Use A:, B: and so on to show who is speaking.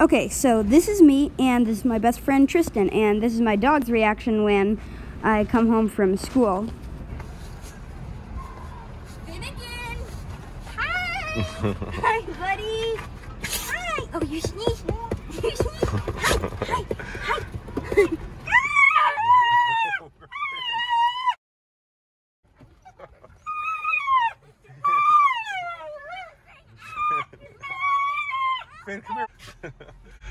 A: Okay, so this is me, and this is my best friend Tristan, and this is my dog's reaction when I come home from school.
B: Finnegan! Hi! Hi, buddy! Hi! Oh, you sneeze! You sneeze! Hi! Hi! Hi!
C: Finn, come here.